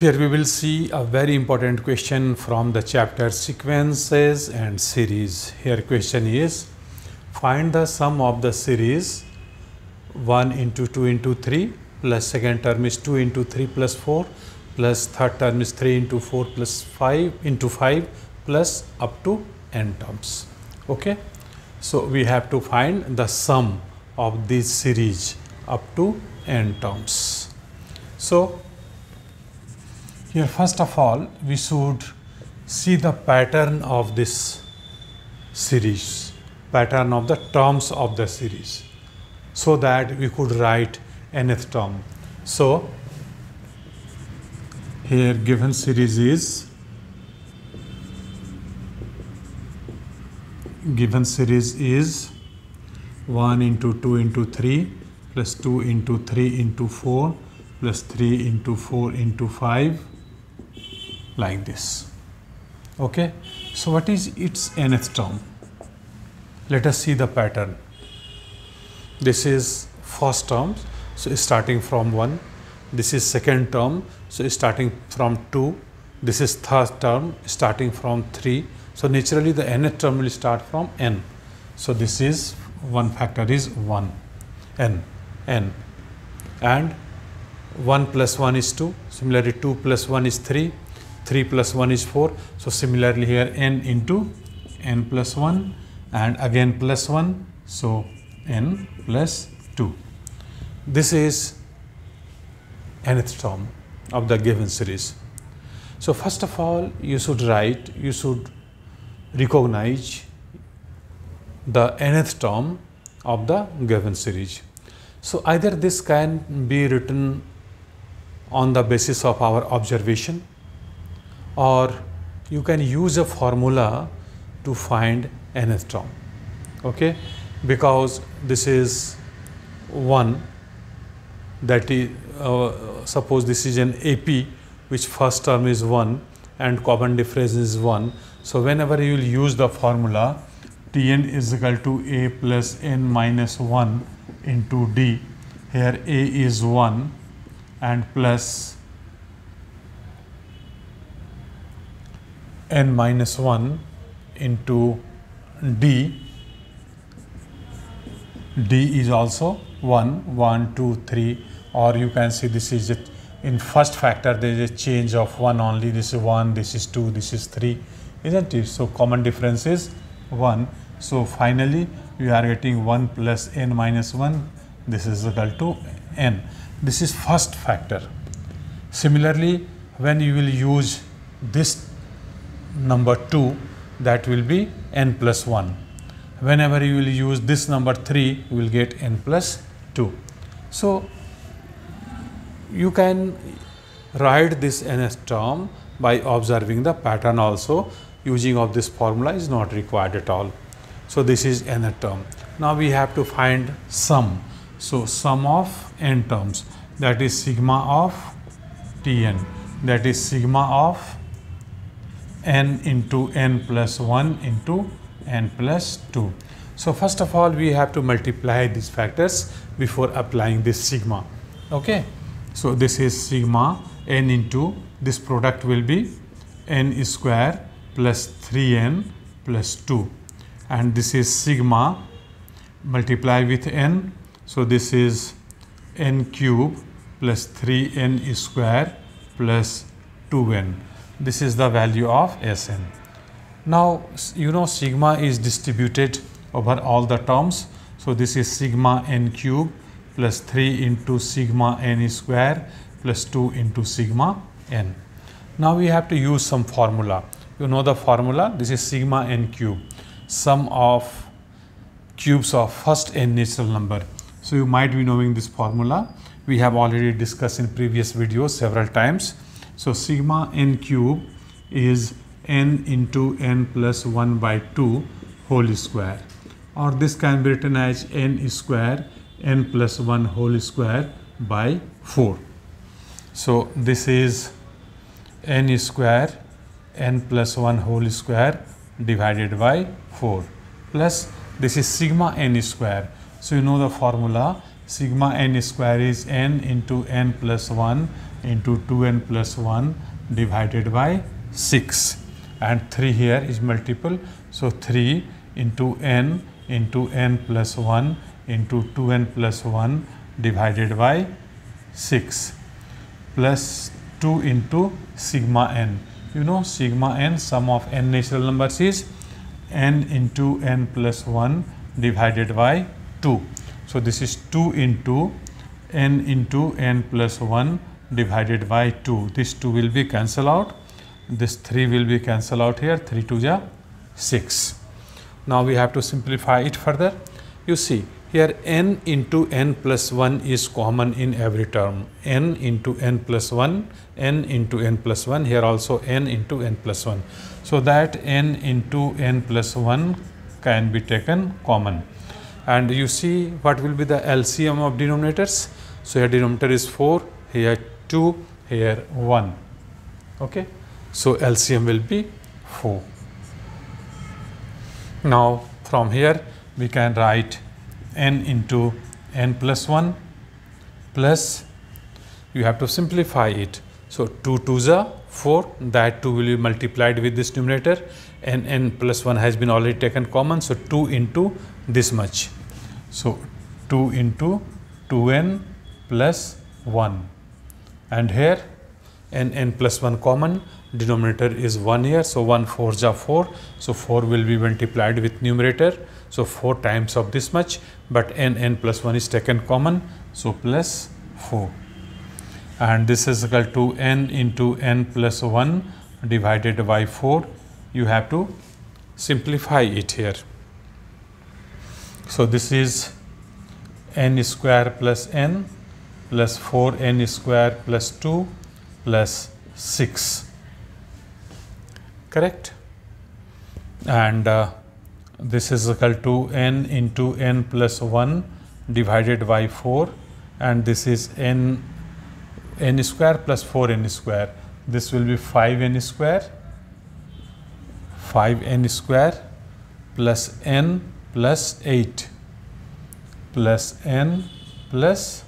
Here we will see a very important question from the chapter sequences and series. Here question is find the sum of the series 1 into 2 into 3 plus second term is 2 into 3 plus 4 plus third term is 3 into 4 plus 5 into 5 plus up to n terms. Okay. So, we have to find the sum of this series up to n terms. So, here first of all we should see the pattern of this series, pattern of the terms of the series so that we could write nth term. So, here given series is given series is 1 into 2 into 3 plus 2 into 3 into 4 plus 3 into 4 into 5 like this. Okay. So, what is its nth term? Let us see the pattern. This is first term. So, starting from 1. This is second term. So, starting from 2. This is third term starting from 3. So, naturally the nth term will start from n. So, this is one factor is 1 n n and 1 plus 1 is 2 similarly 2 plus 1 is 3 3 plus 1 is 4. So, similarly here n into n plus 1 and again plus 1. So, n plus 2. This is nth term of the given series. So, first of all you should write, you should recognize the nth term of the given series. So, either this can be written on the basis of our observation or you can use a formula to find nth term okay because this is 1 that is uh, suppose this is an AP which first term is 1 and common difference is 1. So, whenever you will use the formula Tn is equal to A plus n minus 1 into D here A is 1 and plus n minus 1 into d. d is also 1 1 2 3 or you can see this is in first factor there is a change of 1 only. This is 1 this is 2 this is 3 isn't it? So common difference is 1 so finally we are getting 1 plus n minus 1 this is equal to n. This is first factor. Similarly when you will use this number 2 that will be n plus 1. Whenever you will use this number 3 you will get n plus 2. So, you can write this nth term by observing the pattern also using of this formula is not required at all. So, this is nth term. Now, we have to find sum. So, sum of n terms that is sigma of Tn that is sigma of n into n plus 1 into n plus 2. So, first of all we have to multiply these factors before applying this sigma. Okay. So, this is sigma n into this product will be n square plus 3n plus 2 and this is sigma multiply with n. So, this is n cube plus 3n square plus 2n this is the value of Sn. Now, you know sigma is distributed over all the terms. So, this is sigma n cube plus 3 into sigma n square plus 2 into sigma n. Now, we have to use some formula. You know the formula, this is sigma n cube, sum of cubes of first n natural number. So, you might be knowing this formula. We have already discussed in previous videos several times. So, sigma n cube is n into n plus 1 by 2 whole square or this can be written as n square n plus 1 whole square by 4. So, this is n square n plus 1 whole square divided by 4 plus this is sigma n square. So, you know the formula sigma n square is n into n plus 1 into 2n plus 1 divided by 6 and 3 here is multiple. So 3 into n into n plus 1 into 2n plus 1 divided by 6 plus 2 into sigma n. You know sigma n sum of n natural numbers is n into n plus 1 divided by 2 so this is 2 into n into n plus 1 divided by 2 this 2 will be cancel out. This 3 will be cancel out here. 3 to the 6 now we have to simplify it further. You see here n into n plus 1 is common in every term. n into n plus 1 n into n plus 1 here also n into n plus 1 so that n into n plus 1 can be taken common. And you see what will be the LCM of denominators? So here denominator is 4 here 2 here 1 okay so LCM will be 4. Now from here we can write n into n plus 1 plus you have to simplify it. So 2 2 is 4 that 2 will be multiplied with this numerator and n plus 1 has been already taken common. So 2 into this much. So 2 into 2n plus 1 and here n n plus 1 common denominator is 1 here. So 1 4 ja 4 so 4 will be multiplied with numerator. So 4 times of this much. But n n plus 1 is taken common. So plus 4 and this is equal to n into n plus 1 divided by 4 you have to simplify it here. So this is n square plus n plus 4 n square plus 2 plus 6 correct? And uh, this is equal to n into n plus 1 divided by 4 and this is n n square plus 4 n square. This will be 5 n square. 5 n square plus n plus 8 plus n plus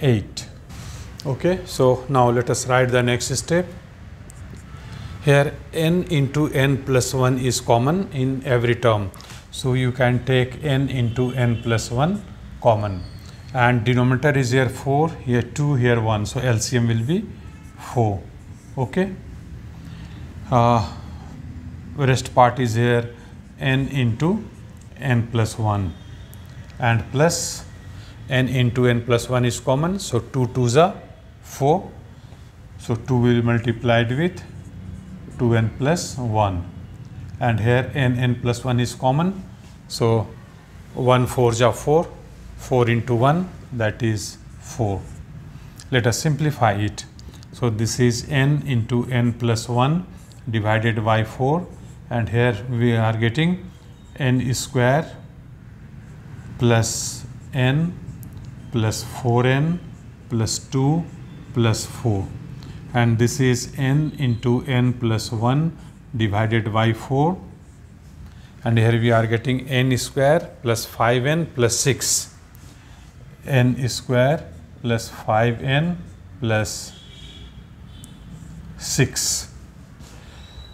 8 okay so now let us write the next step here n into n plus 1 is common in every term. So you can take n into n plus 1 common and denominator is here 4, here 2, here 1. So LCM will be 4. Okay. Uh, rest part is here n into n plus 1 and plus n into n plus 1 is common. So 2 2s are 4. So 2 will be multiplied with 2n plus 1 and here n n plus 1 is common. So 1 4 ja 4, 4 into 1 that is 4. Let us simplify it. So this is n into n plus 1 divided by 4 and here we are getting n square plus n plus 4n plus 2 plus 4 and this is n into n plus 1 divided by 4 and here we are getting n square plus 5n plus 6 n square plus 5n plus 6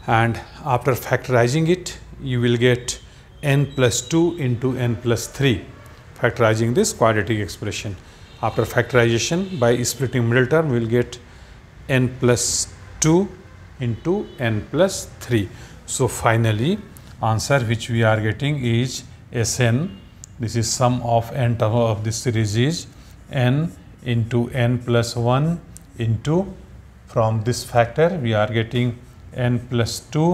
and after factorizing it you will get n plus 2 into n plus 3 factorizing this quadratic expression after factorization by splitting middle term we will get n plus 2 into n plus 3. So finally answer which we are getting is Sn this is sum of n term of this series is n into n plus 1 into from this factor we are getting n plus 2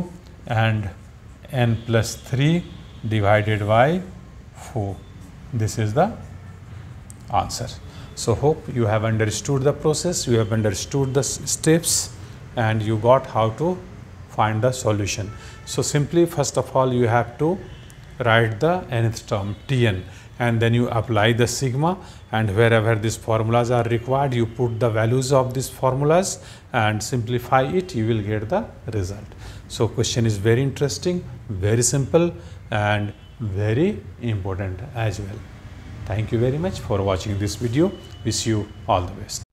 and n plus 3 divided by 4. This is the answer. So hope you have understood the process, you have understood the steps and you got how to find the solution. So simply first of all you have to write the nth term Tn and then you apply the sigma and wherever these formulas are required you put the values of these formulas and simplify it you will get the result. So question is very interesting, very simple and very important as well. Thank you very much for watching this video. Wish you all the best.